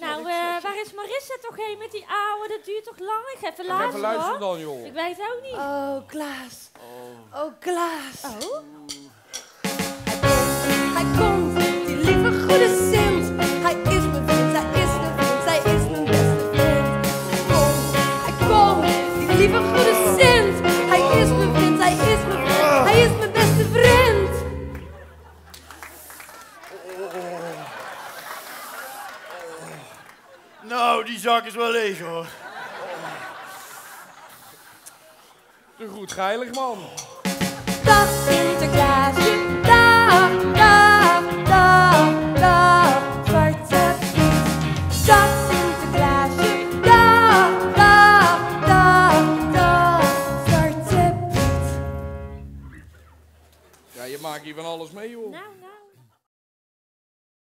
Nou, eh, waar is Marissa toch heen met die oude? Dat duurt toch lang? Ik ga even luisteren, Even luisteren dan, joh. Ik weet het ook niet. Oh, Klaas. Oh, Klaas. Oh? Hij komt, die lieve goede Sint. Hij is mijn vriend, hij is mijn vriend, hij is mijn beste vriend. Hij komt, hij komt, die lieve goede Sint. Nou, die zak is wel leeg hoor. Een goed geilig man. Dag Sinterklaasje, dag, dag, dag, dag, zwarte piet. Dag Sinterklaasje, dag, dag, dag, dag, zwarte piet. Ja, je maakt hier van alles mee hoor. Nou, nou.